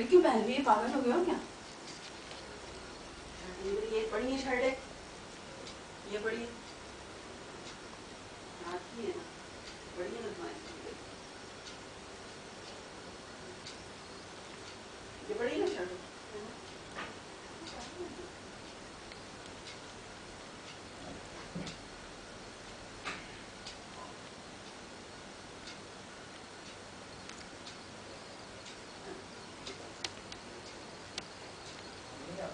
अभी क्यों पहन रही है पागल हो गए हो क्या? ये पढ़िए शर्ट है ये पढ़िए